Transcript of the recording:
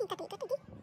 Minta duit ke pergi